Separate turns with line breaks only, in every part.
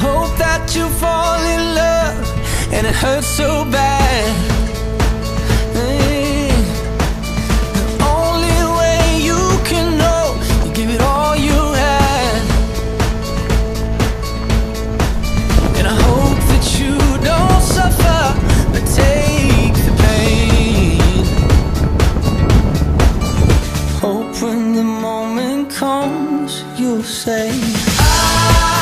Hope that you fall in love and it hurts so bad. The only way you can know, give it all you. And I hope that you don't suffer, but take the pain. Hope when the moment comes, you'll say. where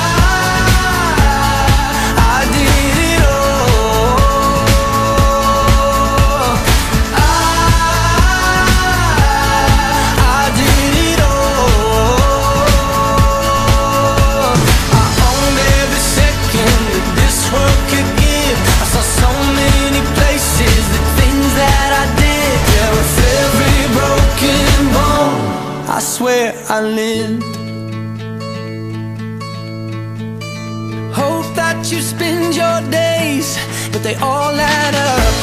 I saw so many places, the things that I did, there was every broken home. I swear I lived you spend your days But they all add up.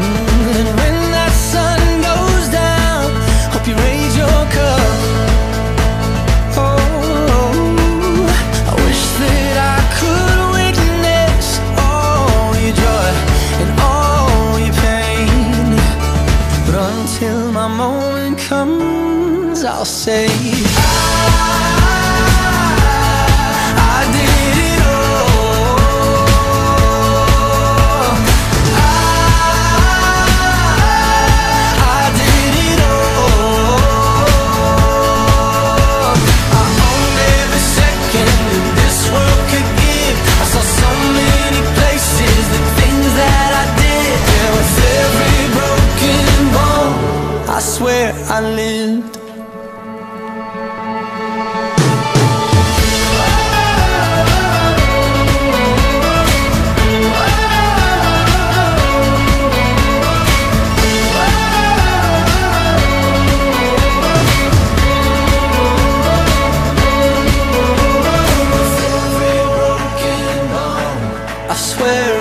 Mm, And when that sun goes down Hope you raise your cup. Oh, I wish that I could witness all your joy and all your pain. But until my moment comes, I'll say I Every broken bone, I swear.